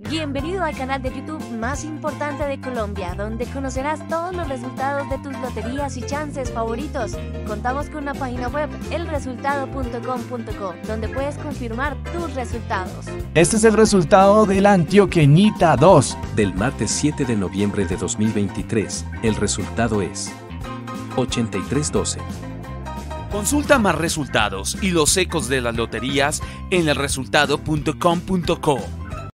Bienvenido al canal de YouTube más importante de Colombia, donde conocerás todos los resultados de tus loterías y chances favoritos. Contamos con una página web, elresultado.com.co, donde puedes confirmar tus resultados. Este es el resultado de la Antioquenita 2. Del martes 7 de noviembre de 2023, el resultado es 8312. Consulta más resultados y los ecos de las loterías en elresultado.com.co.